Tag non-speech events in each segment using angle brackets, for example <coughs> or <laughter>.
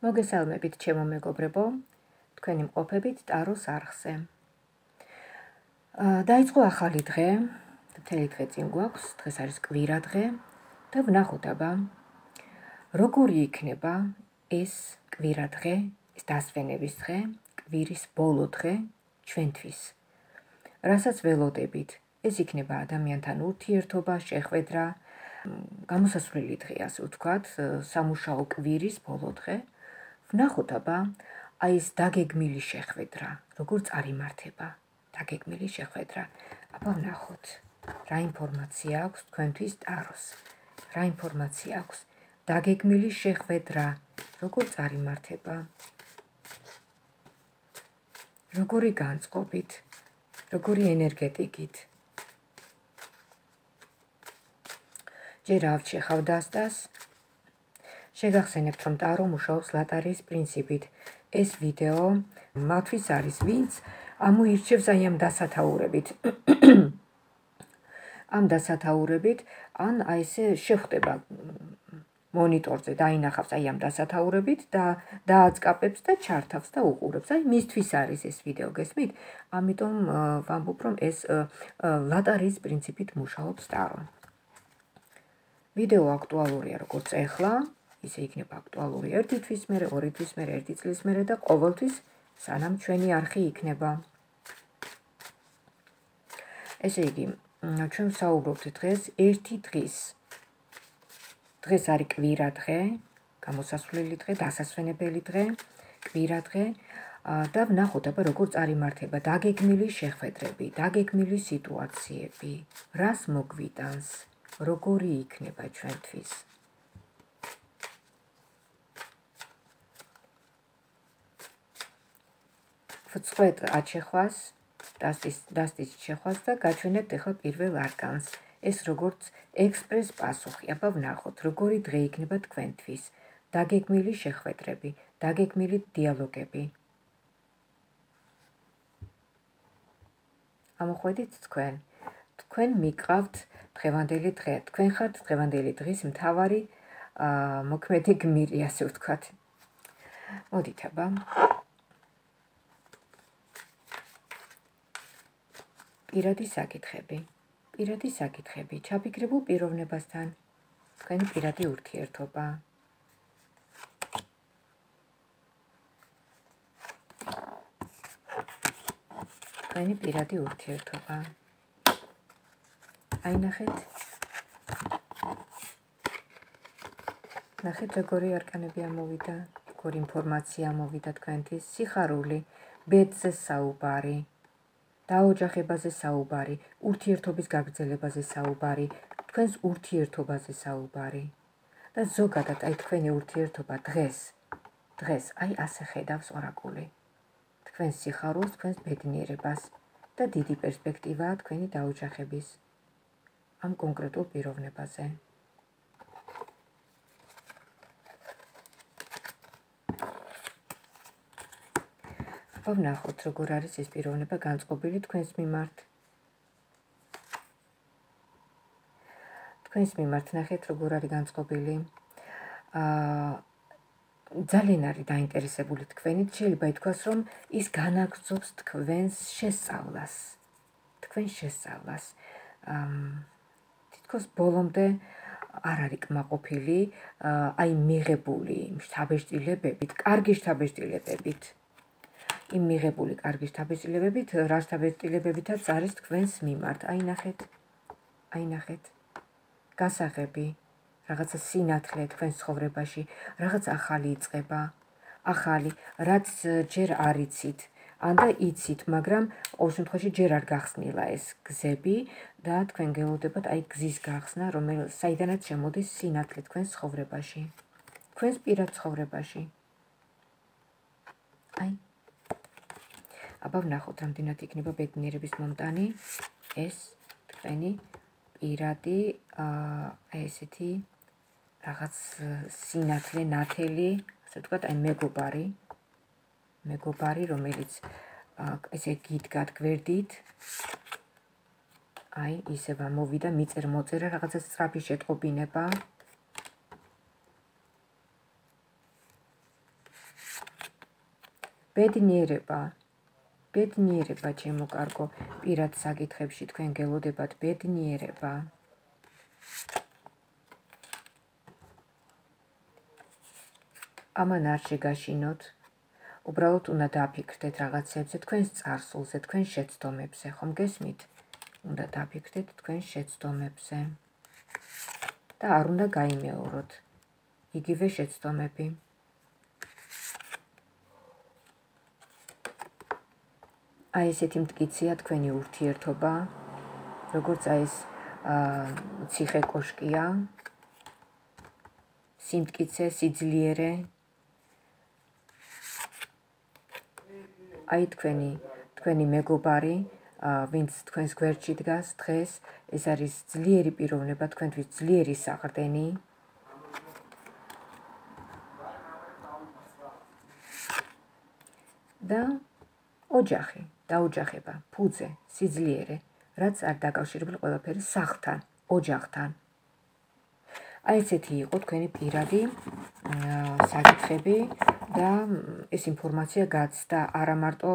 მოგესალმებით ჩემო მეგობრებო, თქვენი მყოფებით ტაროს არხზე. დაიწყო ახალი დღე, მთელი დღე წინ გვაქვს, დღეს არის კვირა დღე და ვნახოთ აბა როგორი იქნება ეს კვირა დღე, ეს დასვენების დღე, კვირის ბოლო დღე ჩვენთვის. რასაც ველოდებით, ეს იქნება ადამიანთან ურთიერთობა, შეხვედრა, გამოსასვლელი დღე, ასე ვთქვათ, სამუშაო კვირის ბოლო დღე. ვნახოთ აბა აი ეს დაგეგმილი შეხვედრა როგორ წარიმართება? დაგეგმილი შეხვედრა. აბა ვნახოთ. რა ინფორმაცია აქვს თქვენთვის ტაროს? რა ინფორმაცია აქვს? დაგეგმილი შეხვედრა როგორ წარიმართება? როგორი განწყობით? როგორი ენერგეტიკით? ჯერ ავჩეხავ დასტას შეგახსენებთ, რომ ტარო მუშაობს ლატარიის პრინციპით. ეს ვიდეო მათვის არის, ვინც ამოირჩევს აი ამ დასათაურებით. <coughs> ამ დასათაურებით, ან აი ესე შეხვდება მონიტორზე დაინახავს აი ამ დასათაურებით და დააწყაპებს და ჩართავს და უყურებს. აი მისთვის არის ეს ვიდეო, გესმით? ამიტომ ვამბობ, რომ ეს ლატარიის პრინციპით მუშაობს ტარო. ვიდეო აქტუალურია როგორც ახლა, ისე იქნება აქტუალური ერთი თვის მერე, ორი თვის მერე, ერთი წლის მერე და ყოველთვის სანამ ჩვენი არხი იქნება. ესე იგი, ჩვენ საუბრობთ დღეს ერთი დღის. დღეს არის კვირა დღე, გამოსასვლელი დღე, დასასვენებელი დღე, კვირა დღე და ვნახოთ აბა როგორ წარიმართება დაგეგმილი შეხვედრები, დაგეგმილი სიტუაციები, რას მოგვიტანს, როგორი იქნება ჩვენთვის. ვწყვეტ აჩეხვას, დასტის დასტის ჩეხვას და გაჩვენებთ ახლა პირველ არკანს. ეს როგორც ექსპრეს პასუხი. აბა ვნახოთ, როგორი დღე იქნება თქვენთვის. დაგეგმილი შეხვედრები, დაგეგმილი დიალოგები. ამოხვედით თქვენ. თქვენ მიყავთ დღევანდელი დღე. თქვენ ხართ დღევანდელი დღის მთავარი აა მოქმედი გმირი, ასე ვთქვათ. მოდით აბა. პირადი საკითხები. პირადი საკითხები ჩაფიქრებულ პიროვნებასთან. თქვენი პირადი ურთიერთობა. თქვენი პირადი ურთიერთობა. აი ნახეთ. ნახეთ როგორი არკანები ამოვიდა, როგორი ინფორმაცია ამოვიდა თქვენთვის, სიხარული, ბედზე საუბარი. დაოჯახებაზე საუბარი, ურთიერთობის გაგრძელებაზე საუბარი, თქვენს ურთიერთობაზე საუბარი. და ზოგადად აი თქვენი ურთიერთობა დღეს, დღეს აი ასე ხედავს ორაკული. თქვენ სიხარულს, თქვენს ბედნიერებას და დიდი პერსპექტივაა თქვენი დაოჯახების ამ კონკრეტულ პიროვნებაზე. ახლა ვნახოთ როგორ არის ეს პიროვნება განწყობილი თქვენს მიმართ. თქვენს მიმართ ნახეთ როგორ არის განწყობილი. აა ძალიან არის დაინტერესებული თქვენით, შეიძლება ითქვას, რომ ის განაგრძობს თქვენს შესწავლას. თქვენ შესწავლას. აა თითქოს ბოლომდე არ არის კმაყოფილი, აი მიღებული შთაბეჭდილებებით, კარგი შთაბეჭდილებებით. იმ მიღებული კარგი შთაბეჭდილებებით, რა შთაბეჭდილებებითაც არის თქვენს მიმართ. აი ნახეთ. აი ნახეთ. გასაღები, რაღაცა სინათლე თქვენს ცხოვრებაში, რაღაც ახალი იწება. ახალი, რაც ჯერ არ იცით. ან და იცით, მაგრამ ყოველ შემთხვევაში ჯერ არ გახსნილა ეს გზები და თქვენ გელოდებათ აი გზის გახსნა, რომელიც საიდანაც შემოდის სინათლე თქვენს ცხოვრებაში. თქვენს პირად ცხოვრებაში. აი აბა ვნახოთ რამდენად იქნება ბედნიერების მომტანი. ეს თქვენი პირადი აი ესეთი რაღაც სინათლე ნათელი ასე ვთქვათ აი მეგობარი. მეგობარი რომელიც ესე გიდგათ გვერდით აი ისევ ამოვიდა მიწერ მოწერა რაღაცა სწრაფი შეტყობინება ბედნიერება ბედნიერება ჩემო კარგო პირად საკითხებში თქვენ გელოდებათ ბედნიერება ამან არ შეგაშინოთ უბრალოდ უნდა დააფიქრდეთ რაღაცებზე, თქვენს წარსულზე, თქვენ შეცდომებზე, ხომ გესმით? უნდა დააფიქრდეთ თქვენ შეცდომებზე. და არ უნდა გაიმეოროთ იგივე შეცდომები. აი ესეთი მткиცია თქვენი ურთიერთობა, როგორც აი ეს ციხე კოშკია. სიმткиცე, სიძლიერე. აი თქვენი თქვენი მეგობარი, ვინც თქვენს გვერდში დგას დღეს, ეს არის ძლიერი პიროვნება, თქვენთვის ძლიერი საყრდენი. და ოჯახი დაოჯახება ფუძე სიძლიერე რაც არ დაკავშირებული ყველაფერი სახლთან ოჯახთან. აი ესეთი იყო თქვენი პირადი საკითხები და ეს ინფორმაცია გაცდა. არა მარტო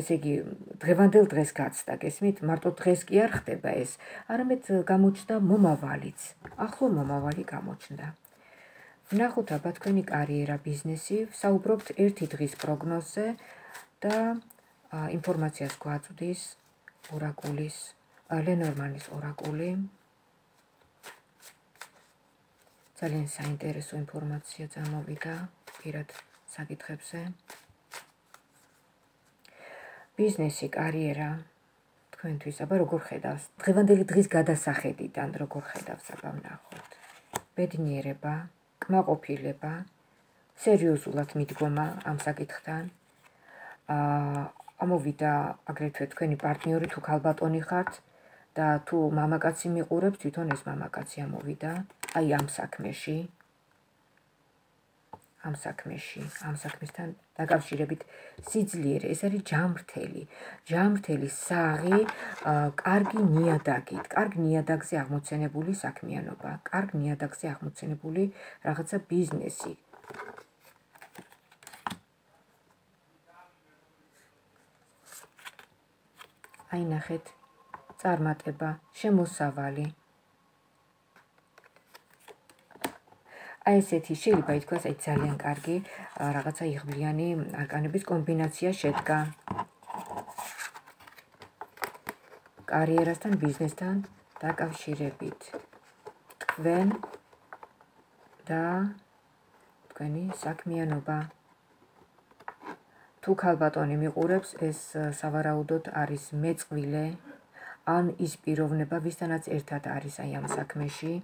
ესე იგი დღევანდელ დღეს გაცდა გესმით მარტო დღეს კი არ ხდება ეს. არამედ გამოჩნდა მომავალიც. ახლო მომავალი გამოჩნდა. ვნახოთ აბა თქვენი კარიერა ბიზნესი საუბრობთ ერთი დღის პროგნოზზე და ინფორმაციას გვაწვდის ორაკულის ლენორმანის ორაკული ძალიან საინტერესო ინფორმაცია წამოვიდა პირად საკითხებზე. ბიზნესი, კარიერა თქვენთვის, აბა როგორ ხედავს? დღევანდელი დღის გადასახედიდან როგორ ხედავს აბა ნახოთ. ბედნიერება, კმაყოფილება, სერიოზულად მიდგომა ამ საკითხთან. აა ამოვიდა აგრეთვე თქვენი პარტნიორი თუ ქალბატონი ხართ და თუ მამაკაცი მიყურებს, თვითონ ეს მამაკაცი ამოვიდა. აი ამ საქმეში. ამ საქმეში ამ საქმესთან დაკავშირებით სიძლიერე ეს არის ჯამრთელი. ჯამრთელი საღი კარგი ნიადაგით კარგ ნიადაგზე აღმოცენებული საქმიანობა კარგ ნიადაგზე აღმოცენებული რაღაცა ბიზნესი აი ნახეთ წარმატება. შემოსავალი. აი ესეთი შეიძლება ითქვას აი ძალიან კარგი რაღაცა იღბლიანი არკანების კომბინაცია შედგა. კარიერასთან ბიზნესთან დაკავშირებით. თქვენ და თქვენი საქმიანობა თუ ქალბატონი მიყურებს ეს სავარაუდოდ არის მეწყვილე ან ის პიროვნება, ვისთანაც ერთად არის აი ამ საქმეში,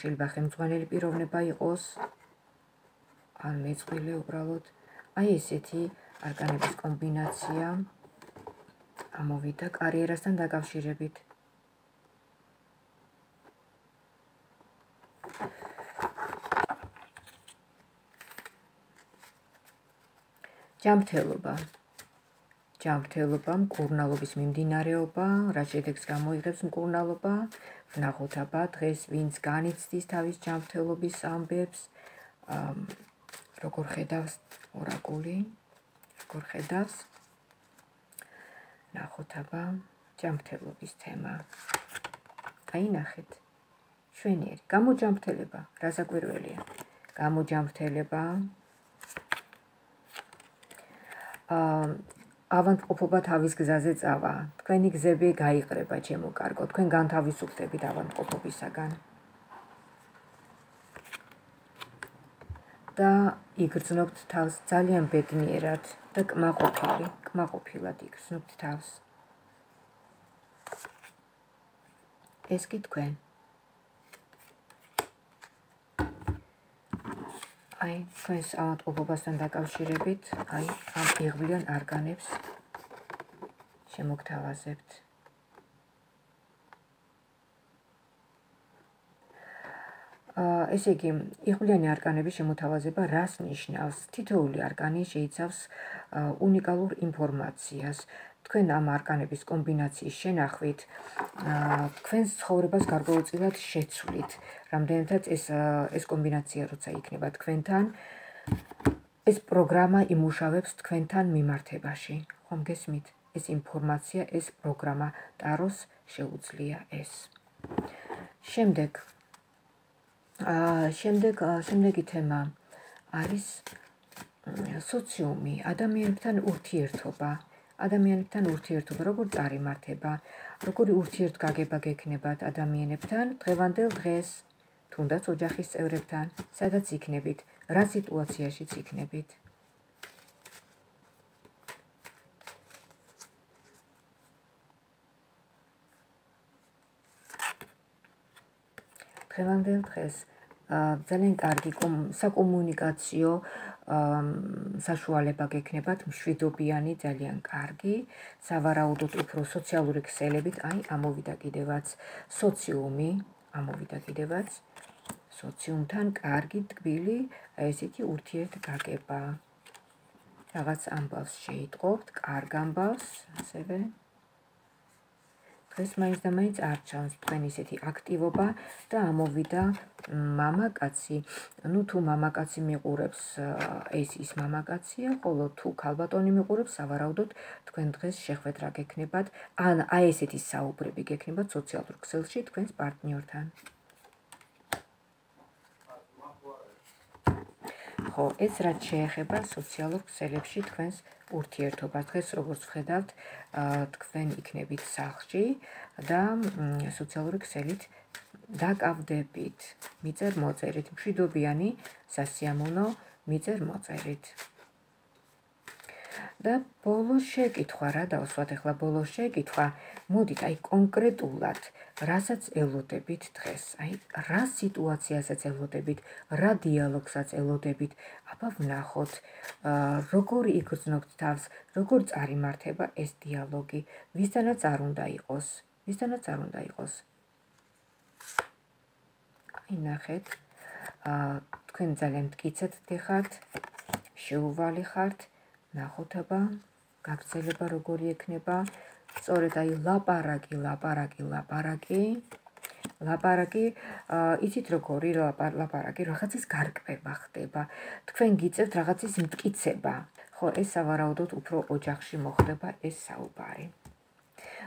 შეიძლება ხელმძღვანელი პიროვნება იყოს ან მეწყვილე უბრალოდ. აი ესეთი არკანების კომბინაცია ამოვიდა კარიერასთან დაკავშირებით. ჯამთელობა ჯანმრთელობა, მკურნალობის მიმდინარეობა, რა შედეგს გამოიღებს მკურნალობა, ვნახოთ აბა დღეს ვინც განიცდის თავის ჯანმრთელობის ამბებს, როგორ ხედავს ორაკული, როგორ ხედავს. ნახოთ აბა ჯანმრთელობის თემა. აი ნახეთ. შვენიერი, გამოჯანმრთელება, რა საკვირველია. გამოჯანმრთელება. ავანტყოფობა თავის გზაზე წავა. თქვენი გზები გაიყრება, ჩემო კარგო. თქვენ განთავისუფლდებით ავანტყოფობისაგან. და იგრძნობთ თავს ძალიან ბედნიერად და კმაყოფილი, კმაყოფილად იგრძნობთ თავს. ეს კი თქვენ. აი, თქვენს ავადმყოფობასთან დაკავშირებით, აი, ამ იღბლიან არგანებს შემოგთავაზებთ. აა, ესე იგი, იღბლიანი არგანების შემოთავაზება რას ნიშნავს? თითოეული არგანი შეიცავს უნიკალურ ინფორმაციას. თქვენ ამ არკანების კომბინაციის შენახვით თქვენს ცხოვრებას გარკვეულწილად შეცვლით. რამდენადაც ეს ეს კომბინაცია როცა იქნება თქვენთან ეს პროგრამა იმუშავებს თქვენთან მიმართებაში. ხომ გესმით? ეს ინფორმაცია, ეს პროგრამა ტაროს შეუძლია ეს. შემდეგ აა შემდეგ შემდეგი თემა არის სოციუმი, ადამიანთან ურთიერთობა. ადამიანთან ურთიერთობა როგორ წარიმართება? როგორი ურთიერთგაგება გექნებათ ადამიანებთან დღევანდელ დღეს? თუნდაც ოჯახის წევრებთან, სადაც იქნებით, რა სიტუაციაშიც იქნებით. დღევანდელ დღეს ძალიან კარგი საკომუნიკაციო საშუალება გექნებათ მშვიდობიანი ძალიან კარგი. სავარაუდოდ უფრო სოციალური ქსელებით აი ამოვიდა კიდევაც სოციუმი ამოვიდა კიდევაც სოციუმთან კარგი ტკბილი ესეთი ურთიერთგაგება რაღაც ამბავს შეიტყობთ კარგ ამბავს ასევე დღეს მაინც და მაინც არ ჩანს თქვენ ისეთი აქტივობა და ამოვიდა მამაკაცი. ну თუ მამაკაცი მიყურებს ეს ის მამაკაცია, ხოლო თუ ქალბატონი მიყურებს, სავარაუდოდ თქვენ დღეს შეხვედრა გექნებათ, ან აი ესეთი საუბრები გექნებათ სოციალურ ქსელში თქვენს პარტნიორთან. ხო, ეს რაც შეეხება სოციალურ ქსელებში თქვენს ურთიერთობას დღეს როგორც ვხედავთ თქვენ იქნებით სახლში და სოციალური ქსელით დაკავდებით მიწერ მოწერით. მშვიდობიანი სასიამოვნო მიწერ მოწერით და ბოლოს შეკითხვა რა დავსვათ ახლა ბოლოს შეკითხვა. მოდით აი კონკრეტულად რასაც ელოდებით დღეს? აი რა სიტუაციასაც ელოდებით? რა დიალოგსაც ელოდებით? აბა ვნახოთ. როგორ იგრძნობთ თავს? როგორ წარიმართება ეს დიალოგი? ვისთანაც არ უნდა იყოს. ვისთანაც არ უნდა იყოს. აი ნახეთ. აა თქვენ ძალიან მткиცად გეხართ შეუვალი ხართ. ნახოთ აბა გაგრძელება როგორი ექნება? სწორედ აი ლაპარაკი ლაპარაკი ლაპარაკი. ლაპარაკი იცით როგორი ლაპარაკი რაღაცის გარკვევა ხდება. თქვენ გიწევთ რაღაცის მткиცება ხო ეს სავარაუდოდ უფრო ოჯახში მოხდება ეს საუბარი.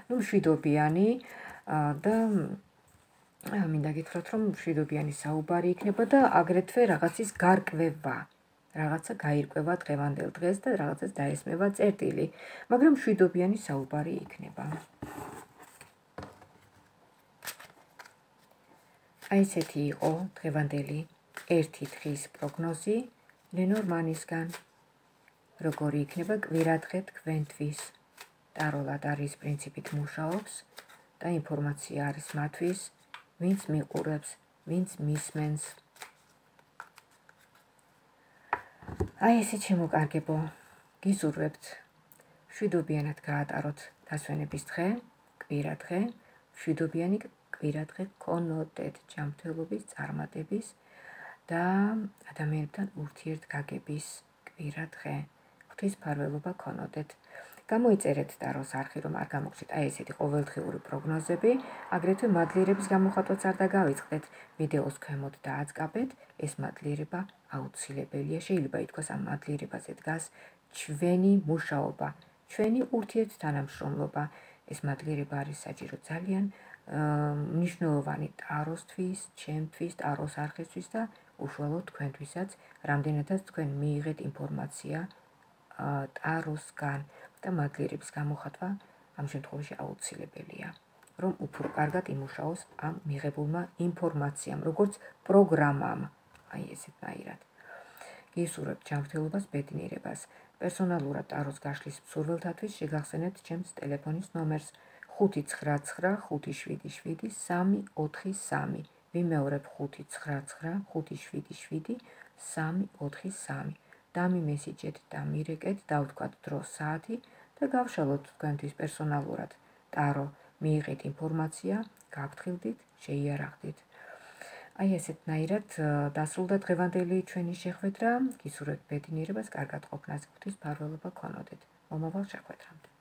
ну მშვიდობიანი და მინდა გითხრათ რომ მშვიდობიანი საუბარი იქნება და აგრეთვე რაღაცის გარკვევა. რაღაცა გაირკვევა დღევანდელ დღეს და რაღაცას დაესმება წერტილი, მაგრამ შვიდობიანი საუბარი იქნება. აი ესეთი იყო დღევანდელი ერთი დღის პროგნოზი ლენორმანისგან. როგორი იქნება კვირადღე თქვენთვის? ტაროლად არის პრინციპით მუშაობს და ინფორმაცია არის მათვის, ვინც მიყურებს, ვინც მისმენს. აი ესე შემოკარგებო. გიზურვებთ. შვიდობიანად გაატაროთ დასვენების დღე კვირა დღე. შვიდობიანი კვირა დღე კონოტეთ ჯანმრთელობის წარმატების და ადამიანებთან ურთიერთგაგების კვირა დღე. ღვთის ფარველობა კონოტეთ გამოიწერეთ ტაროს არხი რომ არ გამოგცეთ აი ესეთი ყოველდღიური პროგნოზები. აგრეთვე მადლიერების გამოხატვაც არ დაგავიწყდეთ. ვიდეოს ქვემოთ დააწყაბეთ. ეს მადლიერება აუცილებელია. შეიძლება ითქვას ამ მადლიერებაზე დგას ჩვენი მუშაობა ჩვენი ურთიერთ თანამშრომლობა. ეს მადლიერება არის საჭირო ძალიან მნიშვნელოვანი ტაროსთვის ჩემთვის ტაროს არხისთვის და უშუალოდ თქვენთვისაც რამდენადაც თქვენ მიიღეთ ინფორმაცია ტაროსგან და მადლიერების გამოხატვა ამ შემთხვევაში აუცილებელია, რომ უფრო კარგად იმუშაოს ამ მიღებულმა ინფორმაციამ, როგორც პროგრამამ, აი ესეთნაირად. გისურვებთ ჯანმრთელობას, ბედნიერებას. პერსონალურად ტაროს გაშლის მსურველთათვის შეგახსენებთ ჩემს ტელეფონის ნომერს 599777343. ვიმეორებ 599777343. დამი მესიჯეთ და მირეკეთ და ვთქვათ დრო საათი და გავშალოთ თქვენთვის პერსონალურად. ტარო მიიღეთ ინფორმაცია გაგთხილდით შეიარაღდით. აი ესეთნაირად დასრულდა დღევანდელი ჩვენი შეხვედრა. გისურვებთ ბედნიერებას კარგად ყოფნას ღვთის ფარველობა ქონოდეთ. მომავალ შეხვედრამდე